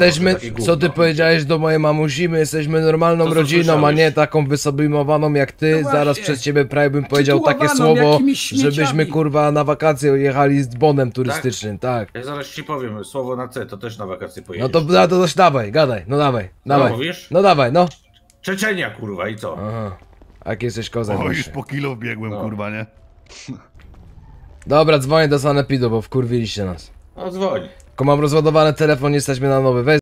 Jesteśmy, co ty powiedziałeś do mojej mamusi, my jesteśmy normalną To, co rodziną, a słyszałeś. nie taką wysoblimowaną jak ty. No Zaraz właśnie. przez ciebie prawie bym powiedział takie słowo, jakimiś śmieciami. żebyśmy kurwa na wakacje jechali z bonem turystycznym, tak. Ja zaraz ci powiem, słowo na C, to też na wakacje No pojedziesz. to, no to, to dawaj, gadaj, no dawaj, dawaj. mówisz? No dawaj, no. Czeczenia, kurwa, i co? Aha. Jak jesteś kozak O, już właśnie. po kilo wbiegłem, No. kurwa, nie? Dobra, dzwonię do Sanepidu, bo wkurwiliście nas. No dzwoń. Tylko mam rozładowany telefon, nie mnie na nowy. Weź